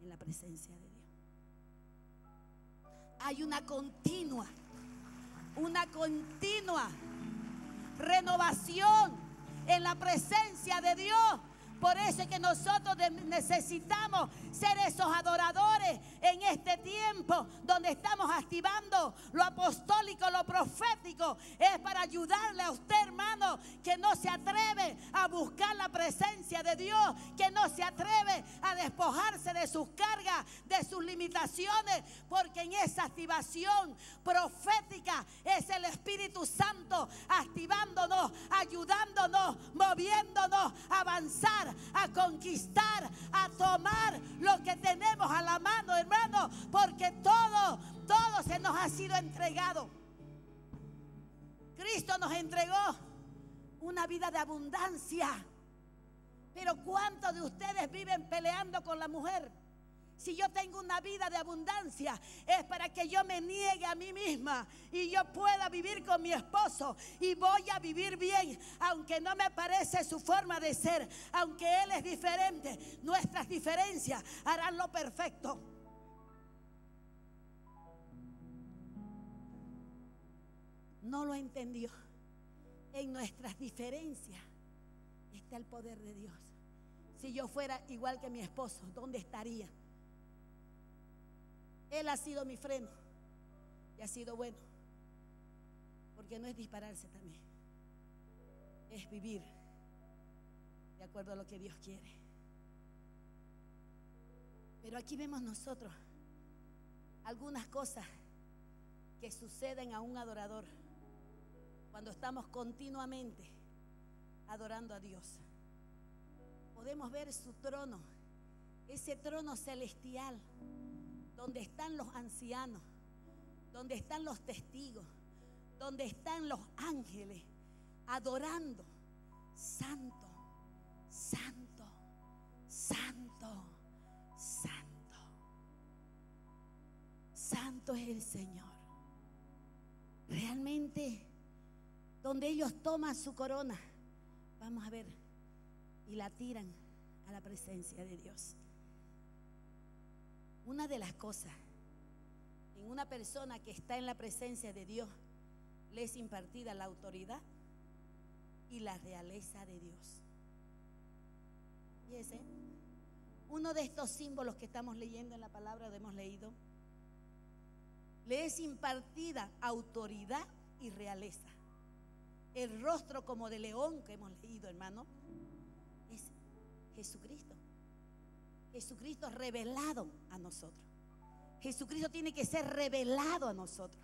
en la presencia de Dios. Hay una continua, una continua renovación en la presencia de Dios. Por eso es que nosotros necesitamos ser esos adoradores en este tiempo donde estamos activando lo apostólico, lo profético. Es para ayudarle a usted, hermano, que no se atreve a buscar la presencia de Dios, que no se atreve a despojarse de sus cargas, de sus limitaciones, porque en esa activación profética es el Espíritu Santo activándonos, ayudándonos, moviéndonos a avanzar a conquistar, a tomar lo que tenemos a la mano, hermano, porque todo, todo se nos ha sido entregado. Cristo nos entregó una vida de abundancia. Pero ¿cuántos de ustedes viven peleando con la mujer? Si yo tengo una vida de abundancia, es para que yo me niegue a mí misma y yo pueda vivir con mi esposo y voy a vivir bien, aunque no me parece su forma de ser, aunque él es diferente. Nuestras diferencias harán lo perfecto. No lo entendió. En nuestras diferencias está el poder de Dios. Si yo fuera igual que mi esposo, ¿dónde estaría? Él ha sido mi freno y ha sido bueno. Porque no es dispararse también, es vivir de acuerdo a lo que Dios quiere. Pero aquí vemos nosotros algunas cosas que suceden a un adorador cuando estamos continuamente adorando a Dios. Podemos ver su trono, ese trono celestial donde están los ancianos, donde están los testigos, donde están los ángeles, adorando, santo, santo, santo, santo. Santo es el Señor. Realmente, donde ellos toman su corona, vamos a ver, y la tiran a la presencia de Dios. Una de las cosas en una persona que está en la presencia de Dios, le es impartida la autoridad y la realeza de Dios. ese uno de estos símbolos que estamos leyendo en la palabra, lo hemos leído, le es impartida autoridad y realeza. El rostro como de león que hemos leído, hermano, es Jesucristo. Jesucristo revelado a nosotros. Jesucristo tiene que ser revelado a nosotros.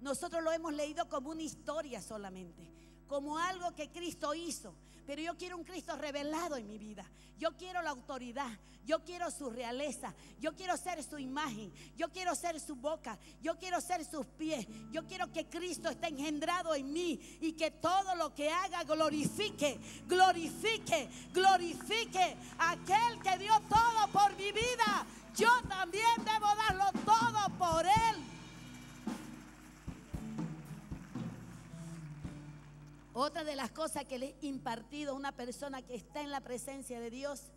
Nosotros lo hemos leído como una historia solamente, como algo que Cristo hizo. Pero yo quiero un Cristo revelado en mi vida. Yo quiero la autoridad. Yo quiero su realeza. Yo quiero ser su imagen. Yo quiero ser su boca. Yo quiero ser sus pies. Yo quiero que Cristo esté engendrado en mí y que todo lo que haga glorifique, glorifique, glorifique a aquel que dio todo por mi vida. Yo también debo darlo todo por Él. Otra de las cosas que le he impartido a una persona que está en la presencia de Dios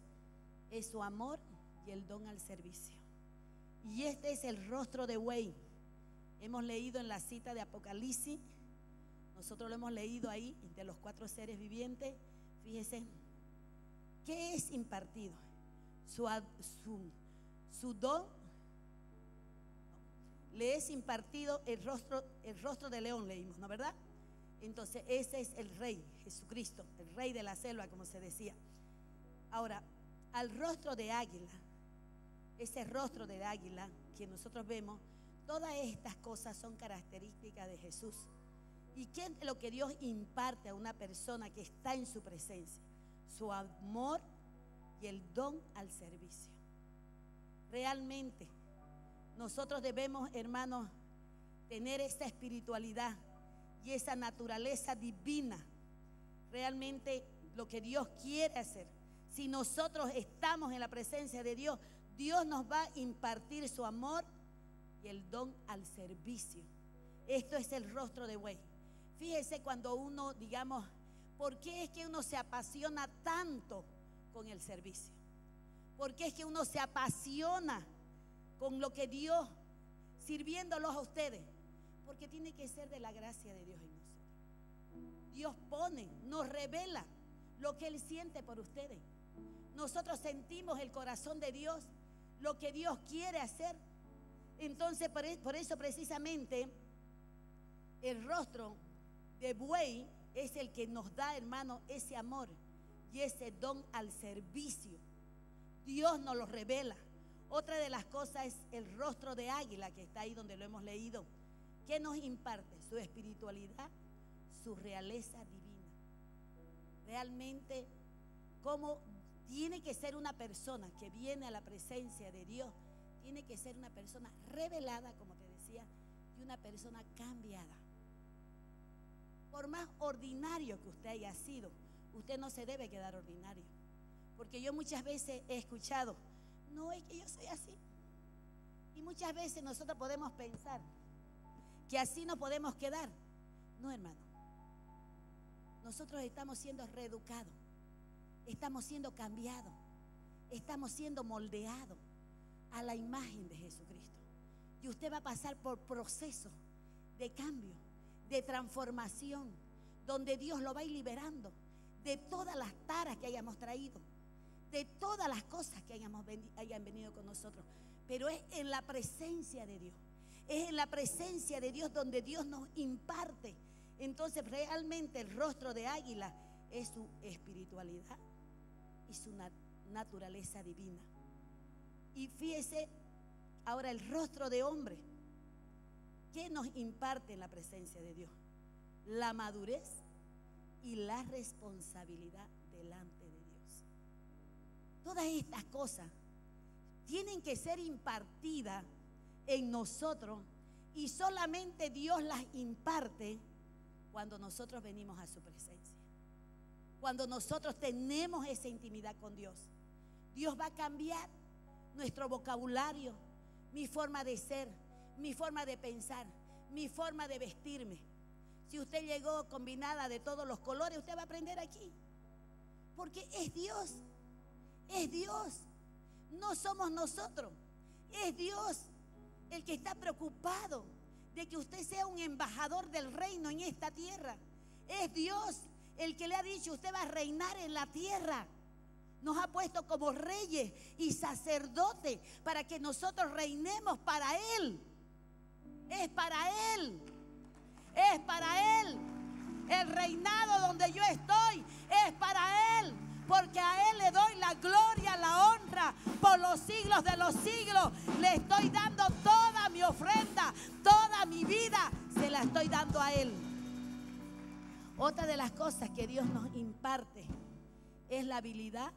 es su amor y el don al servicio. Y este es el rostro de Wayne. Hemos leído en la cita de Apocalipsis, nosotros lo hemos leído ahí, de los cuatro seres vivientes. Fíjese, ¿qué es impartido? Su, su, su don le es impartido el rostro, el rostro de león, leímos, ¿no verdad? Entonces, ese es el rey, Jesucristo, el rey de la selva, como se decía. Ahora, al rostro de águila, ese rostro de águila que nosotros vemos, todas estas cosas son características de Jesús. ¿Y qué es lo que Dios imparte a una persona que está en su presencia? Su amor y el don al servicio. Realmente, nosotros debemos, hermanos, tener esta espiritualidad y esa naturaleza divina. Realmente lo que Dios quiere hacer. Si nosotros estamos en la presencia de Dios, Dios nos va a impartir su amor y el don al servicio. Esto es el rostro de Güey. Fíjese cuando uno, digamos, ¿por qué es que uno se apasiona tanto con el servicio? ¿Por qué es que uno se apasiona con lo que Dios, sirviéndolos a ustedes? Porque tiene que ser de la gracia de Dios en nosotros. Dios pone, nos revela lo que Él siente por ustedes. Nosotros sentimos el corazón de Dios, lo que Dios quiere hacer. Entonces, por e, eso precisamente, el rostro de buey es el que nos da, hermano, ese amor y ese don al servicio. Dios nos lo revela. Otra de las cosas es el rostro de águila que está ahí donde lo hemos leído. ¿Qué nos imparte? Su espiritualidad, su realeza divina. Realmente, cómo tiene que ser una persona que viene a la presencia de Dios, tiene que ser una persona revelada, como te decía, y una persona cambiada. Por más ordinario que usted haya sido, usted no se debe quedar ordinario. Porque yo muchas veces he escuchado, no es que yo soy así. Y muchas veces nosotros podemos pensar, que así no podemos quedar. No, hermano. Nosotros estamos siendo reeducados, estamos siendo cambiados, estamos siendo moldeados a la imagen de Jesucristo. Y usted va a pasar por procesos de cambio, de transformación, donde Dios lo va a ir liberando de todas las taras que hayamos traído, de todas las cosas que hayan venido con nosotros. Pero es en la presencia de Dios es en la presencia de Dios donde Dios nos imparte. Entonces realmente el rostro de águila es su espiritualidad y su naturaleza divina. Y fíjese ahora el rostro de hombre. ¿Qué nos imparte en la presencia de Dios? La madurez y la responsabilidad delante de Dios. Todas estas cosas tienen que ser impartidas en nosotros y solamente Dios las imparte cuando nosotros venimos a su presencia. Cuando nosotros tenemos esa intimidad con Dios. Dios va a cambiar nuestro vocabulario, mi forma de ser, mi forma de pensar, mi forma de vestirme. Si usted llegó combinada de todos los colores, usted va a aprender aquí. Porque es Dios. Es Dios. No somos nosotros. Es Dios. El que está preocupado de que usted sea un embajador del reino en esta tierra. Es Dios el que le ha dicho, usted va a reinar en la tierra. Nos ha puesto como reyes y sacerdotes para que nosotros reinemos para Él. Es para Él. Es para Él. El reinado donde yo estoy es para Él porque a Él le doy la gloria, la honra por los siglos de los siglos. Le estoy dando toda mi ofrenda, toda mi vida, se la estoy dando a Él. Otra de las cosas que Dios nos imparte es la habilidad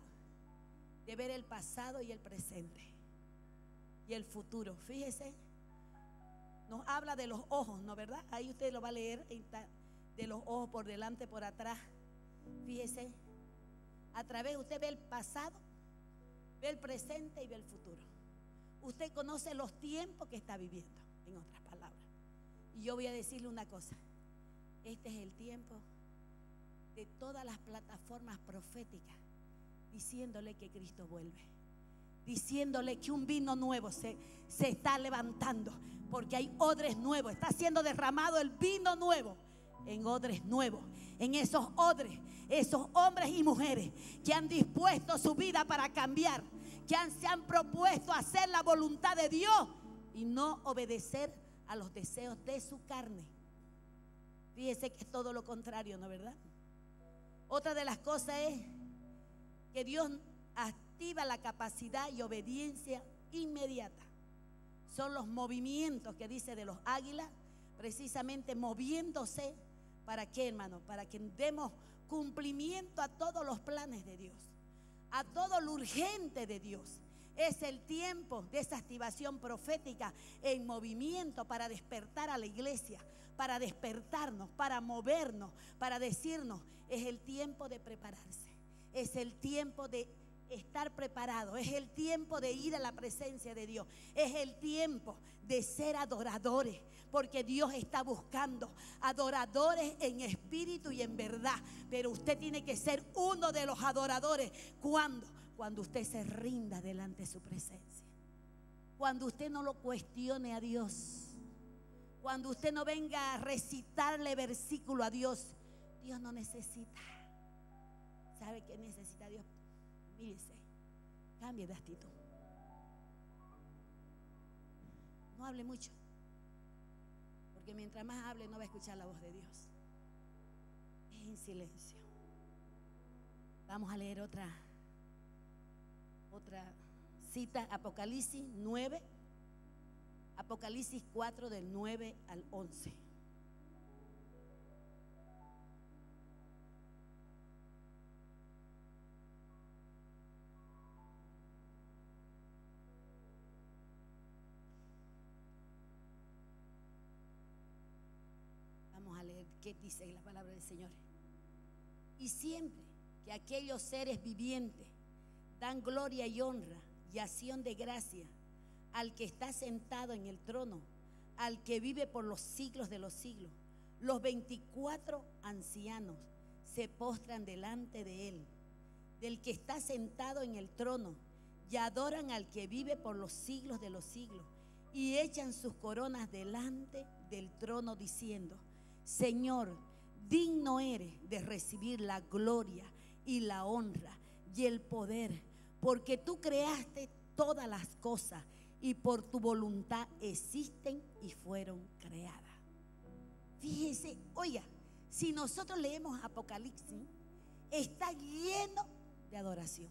de ver el pasado y el presente y el futuro. Fíjese, nos habla de los ojos, ¿no verdad? Ahí usted lo va a leer de los ojos por delante, por atrás. Fíjese, a través, usted ve el pasado, ve el presente y ve el futuro. Usted conoce los tiempos que está viviendo, en otras palabras. Y yo voy a decirle una cosa. Este es el tiempo de todas las plataformas proféticas diciéndole que Cristo vuelve. Diciéndole que un vino nuevo se, se está levantando. Porque hay odres nuevos. Está siendo derramado el vino nuevo en odres nuevos. En esos odres esos hombres y mujeres que han dispuesto su vida para cambiar, que se han propuesto hacer la voluntad de Dios y no obedecer a los deseos de su carne. Fíjese que es todo lo contrario, ¿no es verdad? Otra de las cosas es que Dios activa la capacidad y obediencia inmediata. Son los movimientos que dice de los águilas, precisamente moviéndose. ¿Para qué, hermano? Para que demos cumplimiento a todos los planes de Dios, a todo lo urgente de Dios. Es el tiempo de esa activación profética en movimiento para despertar a la iglesia, para despertarnos, para movernos, para decirnos, es el tiempo de prepararse, es el tiempo de estar preparado, es el tiempo de ir a la presencia de Dios, es el tiempo de ser adoradores, porque Dios está buscando adoradores en espíritu y en verdad, pero usted tiene que ser uno de los adoradores cuando cuando usted se rinda delante de su presencia. Cuando usted no lo cuestione a Dios. Cuando usted no venga a recitarle versículo a Dios. Dios no necesita. ¿Sabe qué necesita Dios? Mírese, cambie de actitud. No hable mucho. Porque mientras más hable no va a escuchar la voz de Dios. Es en silencio. Vamos a leer otra otra cita, Apocalipsis 9, Apocalipsis 4 del 9 al 11. Qué dice la palabra del Señor. Y siempre que aquellos seres vivientes dan gloria y honra y acción de gracia al que está sentado en el trono, al que vive por los siglos de los siglos, los 24 ancianos se postran delante de él, del que está sentado en el trono, y adoran al que vive por los siglos de los siglos, y echan sus coronas delante del trono diciendo, Señor, digno eres de recibir la gloria y la honra y el poder, porque tú creaste todas las cosas y por tu voluntad existen y fueron creadas. Fíjese, oiga, si nosotros leemos Apocalipsis, está lleno de adoración.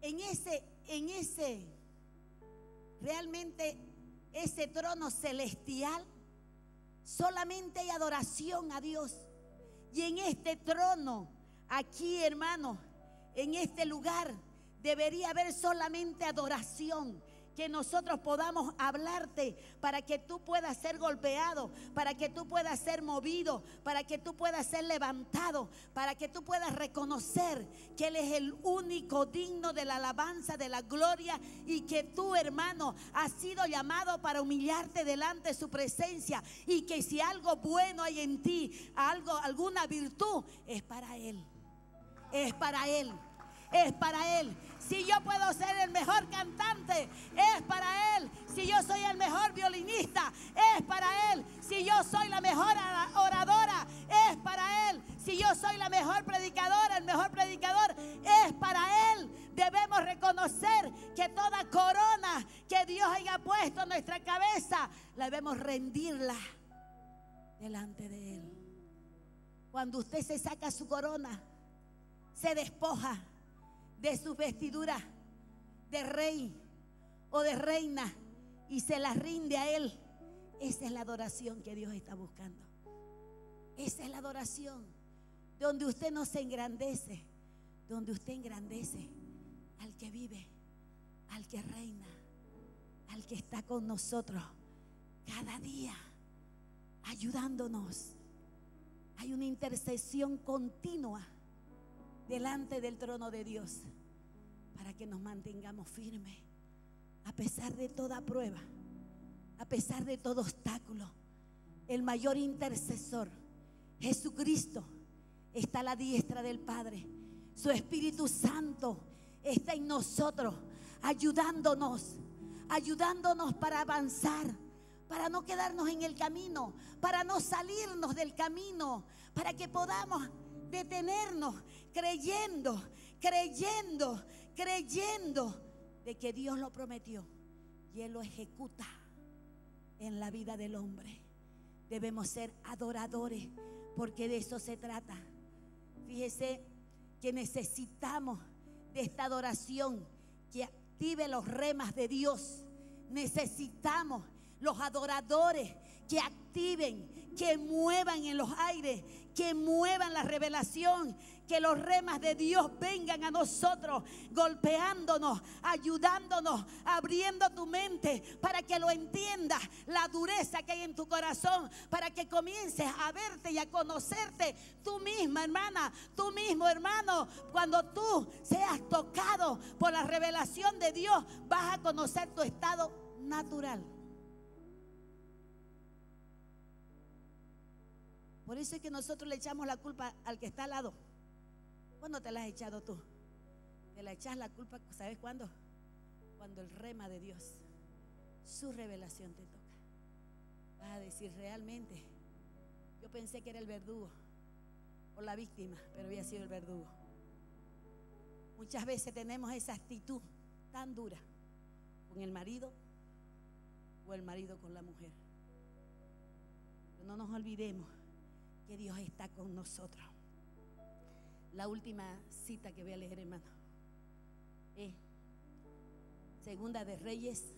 En ese, en ese, realmente ese trono celestial Solamente hay adoración a Dios. Y en este trono, aquí hermano, en este lugar, debería haber solamente adoración que nosotros podamos hablarte para que tú puedas ser golpeado, para que tú puedas ser movido, para que tú puedas ser levantado, para que tú puedas reconocer que Él es el único digno de la alabanza, de la gloria y que tú, hermano, has sido llamado para humillarte delante de su presencia y que si algo bueno hay en ti, algo, alguna virtud, es para Él. Es para Él. Es para Él. Si yo puedo ser el mejor cantante, es para Él. Si yo soy el mejor violinista, es para Él. Si yo soy la mejor oradora, es para Él. Si yo soy la mejor predicadora, el mejor predicador, es para Él. Debemos reconocer que toda corona que Dios haya puesto en nuestra cabeza, la debemos rendirla delante de Él. Cuando usted se saca su corona, se despoja de su vestidura de rey o de reina y se la rinde a Él. Esa es la adoración que Dios está buscando. Esa es la adoración donde usted no se engrandece, donde usted engrandece al que vive, al que reina, al que está con nosotros cada día, ayudándonos. Hay una intercesión continua delante del trono de Dios para que nos mantengamos firmes a pesar de toda prueba, a pesar de todo obstáculo. El mayor intercesor, Jesucristo, está a la diestra del Padre. Su Espíritu Santo está en nosotros, ayudándonos, ayudándonos para avanzar, para no quedarnos en el camino, para no salirnos del camino, para que podamos detenernos creyendo, creyendo, creyendo de que Dios lo prometió y Él lo ejecuta en la vida del hombre. Debemos ser adoradores porque de eso se trata. Fíjese que necesitamos de esta adoración que active los remas de Dios. Necesitamos los adoradores que activen, que muevan en los aires, que muevan la revelación, que los remas de Dios vengan a nosotros, golpeándonos, ayudándonos, abriendo tu mente para que lo entiendas, la dureza que hay en tu corazón, para que comiences a verte y a conocerte tú misma, hermana, tú mismo, hermano. Cuando tú seas tocado por la revelación de Dios, vas a conocer tu estado natural. Por eso es que nosotros le echamos la culpa al que está al lado. ¿Cuándo te la has echado tú? Te la echas la culpa, ¿sabes cuándo? Cuando el rema de Dios, su revelación te toca. Vas a decir realmente, yo pensé que era el verdugo o la víctima, pero había sido el verdugo. Muchas veces tenemos esa actitud tan dura con el marido o el marido con la mujer. no nos olvidemos que Dios está con nosotros. La última cita que voy a leer, hermano, es Segunda de Reyes.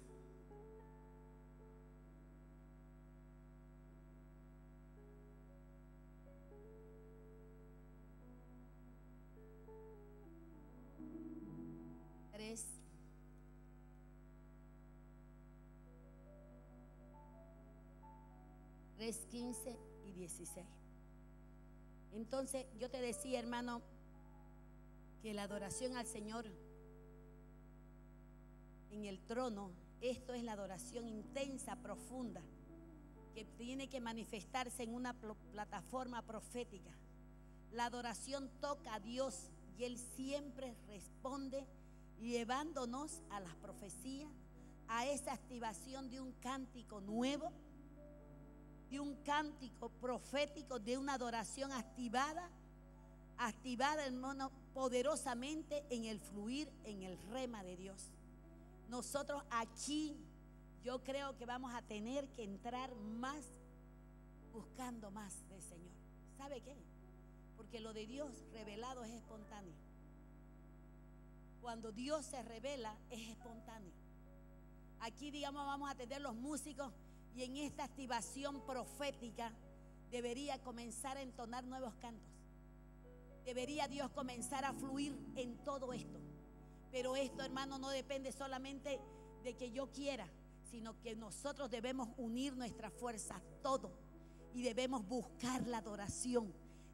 Tres. Tres, quince y dieciséis. Entonces yo te decía, hermano, que la adoración al Señor en el trono, esto es la adoración intensa, profunda, que tiene que manifestarse en una plataforma profética. La adoración toca a Dios y Él siempre responde llevándonos a las profecías, a esa activación de un cántico nuevo de un cántico profético, de una adoración activada, activada hermano poderosamente en el fluir, en el rema de Dios. Nosotros aquí yo creo que vamos a tener que entrar más buscando más del Señor. ¿Sabe qué? Porque lo de Dios revelado es espontáneo. Cuando Dios se revela es espontáneo. Aquí, digamos, vamos a tener los músicos y en esta activación profética debería comenzar a entonar nuevos cantos. Debería Dios comenzar a fluir en todo esto. Pero esto, hermano, no depende solamente de que yo quiera, sino que nosotros debemos unir nuestras fuerzas, todo. Y debemos buscar la adoración.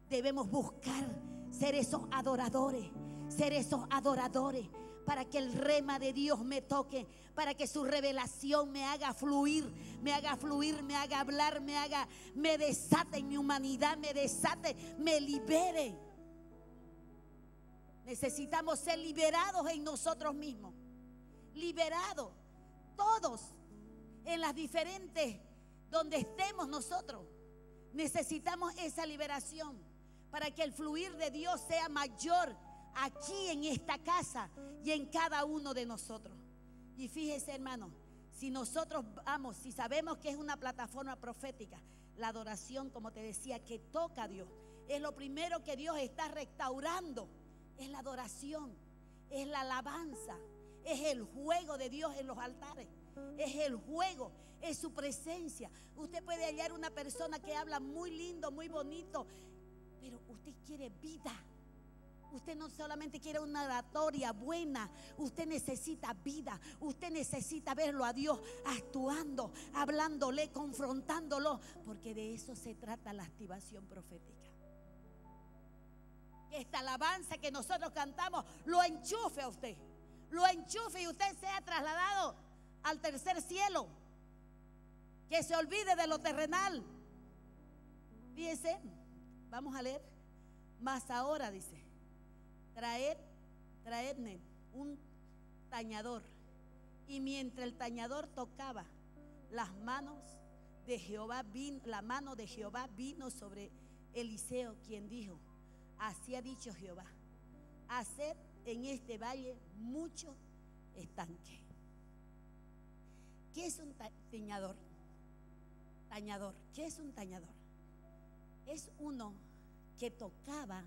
Debemos buscar ser esos adoradores, ser esos adoradores para que el rema de Dios me toque, para que su revelación me haga fluir, me haga fluir, me haga hablar, me haga, me desate en mi humanidad, me desate, me libere. Necesitamos ser liberados en nosotros mismos. Liberados. Todos, en las diferentes, donde estemos nosotros. Necesitamos esa liberación para que el fluir de Dios sea mayor aquí en esta casa y en cada uno de nosotros. Y fíjese, hermano, si nosotros vamos, si sabemos que es una plataforma profética, la adoración, como te decía, que toca a Dios, es lo primero que Dios está restaurando, es la adoración, es la alabanza, es el juego de Dios en los altares, es el juego, es su presencia. Usted puede hallar una persona que habla muy lindo, muy bonito, pero usted quiere vida. Usted no solamente quiere una oratoria buena, usted necesita vida, usted necesita verlo a Dios actuando, hablándole, confrontándolo, porque de eso se trata la activación profética. Esta alabanza que nosotros cantamos lo enchufe a usted, lo enchufe y usted sea trasladado al tercer cielo, que se olvide de lo terrenal. Fíjese, vamos a leer, más ahora dice traed, traedme un tañador. Y mientras el tañador tocaba, las manos de Jehová vino, la mano de Jehová vino sobre Eliseo, quien dijo, así ha dicho Jehová, hacer en este valle mucho estanque. ¿Qué es un tañador? Tañador. ¿Qué es un tañador? Es uno que tocaba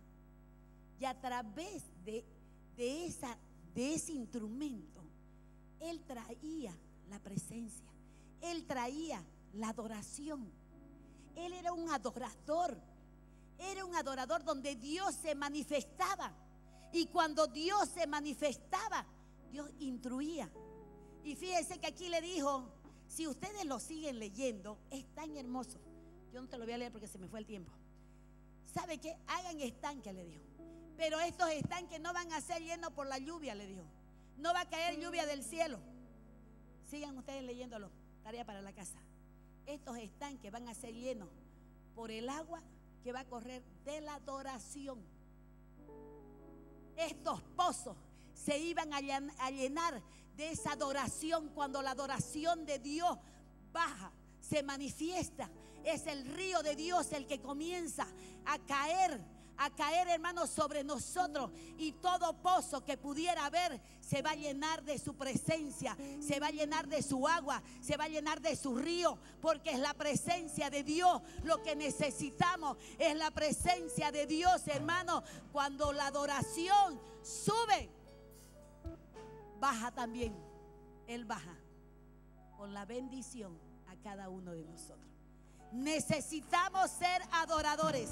y a través de, ese instrumento, Él traía la presencia. Él traía la adoración. Él era un adorador. Era un adorador donde Dios se manifestaba. Y cuando Dios se manifestaba, Dios instruía. Y fíjese que aquí le dijo, si ustedes lo siguen leyendo, es tan hermoso. Yo no te lo voy a leer porque se me fue el tiempo. ¿Sabe qué? Hagan estanque, le dijo. Pero estos estanques no van a ser llenos por la lluvia, le dijo. No va a caer lluvia del cielo. Sigan ustedes leyéndolo. Tarea para la casa. Estos estanques van a ser llenos por el agua que va a correr de la adoración. Estos pozos se iban a llenar de esa adoración cuando la adoración de Dios baja, se manifiesta. Es el río de Dios el que comienza a caer a caer, hermanos, sobre nosotros. Y todo pozo que pudiera haber se va a llenar de su presencia, se va a llenar de su agua, se va a llenar de su río, porque es la presencia de Dios. Lo que necesitamos es la presencia de Dios, hermano. Cuando la adoración sube, baja también. Él baja con la bendición a cada uno de nosotros. Necesitamos ser adoradores.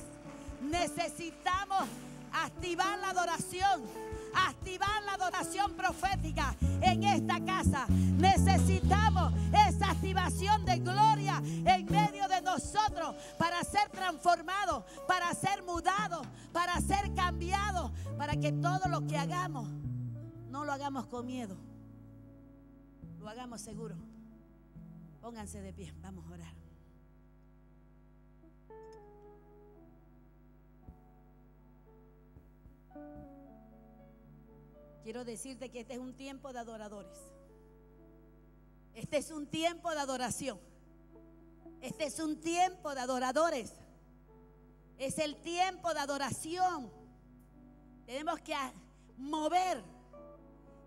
Necesitamos activar la adoración, activar la adoración profética en esta casa. Necesitamos esa activación de gloria en medio de nosotros para ser transformados, para ser mudados, para ser cambiados, para que todo lo que hagamos no lo hagamos con miedo, lo hagamos seguro. Pónganse de pie, vamos a orar. Quiero decirte que este es un tiempo de adoradores. Este es un tiempo de adoración. Este es un tiempo de adoradores. Es el tiempo de adoración. Tenemos que mover.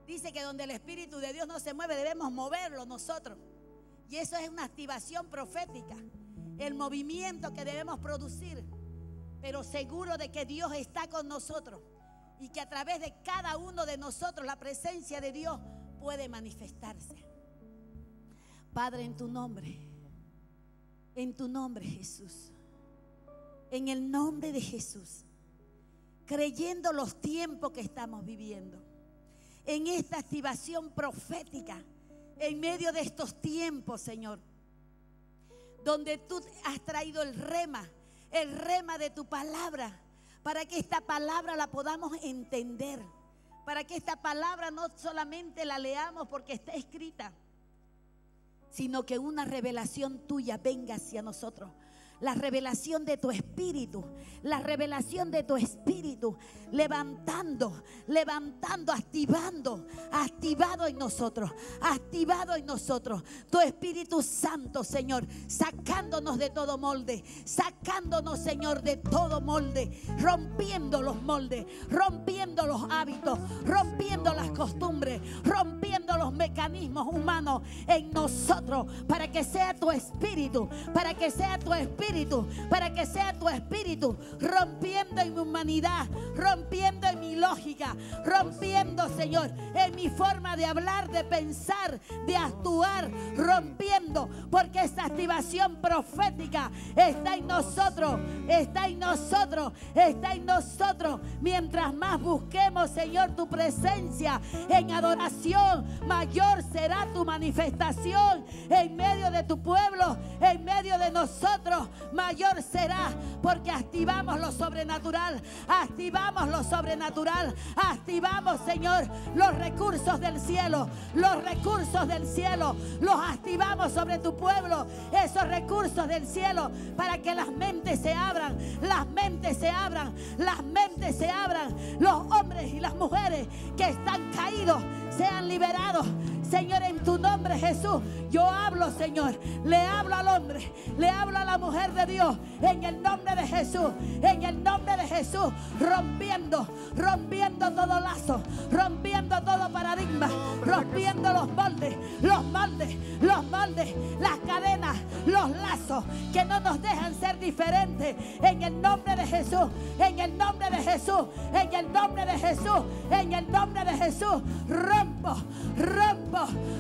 Dice que donde el Espíritu de Dios no se mueve, debemos moverlo nosotros. Y eso es una activación profética. El movimiento que debemos producir. Pero seguro de que Dios está con nosotros y que a través de cada uno de nosotros la presencia de Dios puede manifestarse. Padre, en tu nombre, en tu nombre Jesús, en el nombre de Jesús, creyendo los tiempos que estamos viviendo, en esta activación profética, en medio de estos tiempos, Señor, donde tú has traído el rema, el rema de tu palabra para que esta palabra la podamos entender, para que esta palabra no solamente la leamos porque está escrita, sino que una revelación tuya venga hacia nosotros. La revelación de tu espíritu, la revelación de tu espíritu, levantando, levantando, activando, activado en nosotros, activado en nosotros. Tu Espíritu Santo, Señor, sacándonos de todo molde, sacándonos, Señor, de todo molde, rompiendo los moldes, rompiendo los hábitos, rompiendo las costumbres, rompiendo los mecanismos humanos en nosotros, para que sea tu Espíritu, para que sea tu Espíritu, para que sea tu Espíritu, rompiendo en mi humanidad, rompiendo rompiendo, Señor, en mi forma de hablar, de pensar, de actuar, rompiendo, porque esa activación profética está en nosotros, está en nosotros, está en nosotros. Mientras más busquemos, Señor, tu presencia en adoración, mayor será tu manifestación en medio de tu pueblo, en medio de nosotros, mayor será, porque activamos lo sobrenatural, activamos lo sobrenatural, activamos, Señor, los recursos del cielo, los recursos del cielo, los activamos sobre tu pueblo, esos recursos del cielo, para que las mentes se abran, las mentes se abran, las mentes se abran, los hombres y las mujeres que están caídos sean liberados. Señor, en tu nombre Jesús, yo hablo, Señor, le hablo al hombre, le hablo a la mujer de Dios, en el nombre de Jesús, en el nombre de Jesús, rompiendo, rompiendo todo lazo, rompiendo todo paradigma, rompiendo los moldes, los moldes, los moldes, las cadenas, los lazos que no nos dejan ser diferentes, en el nombre de Jesús, en el nombre de Jesús, en el nombre de Jesús, en el nombre de Jesús, rompo,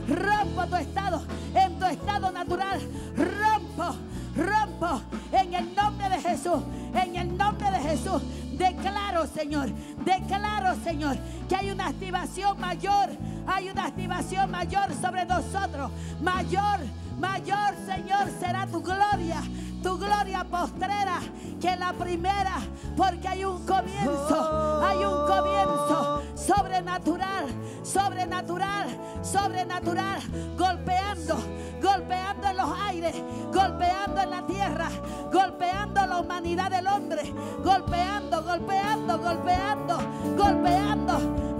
rompo, tu estado, en tu estado natural, rompo, rompo, en el nombre de Jesús, en el nombre de Jesús. Declaro, Señor, declaro, Señor, que hay una activación mayor, hay una activación mayor sobre nosotros, mayor, mayor, Señor, será tu gloria, tu gloria postrera que la primera, porque hay un comienzo, hay un comienzo sobrenatural, sobrenatural, sobrenatural, golpeando, golpeando en los aires, golpeando en la tierra, golpeando la humanidad del hombre, golpeando, golpeando, golpeando, golpeando, golpeando,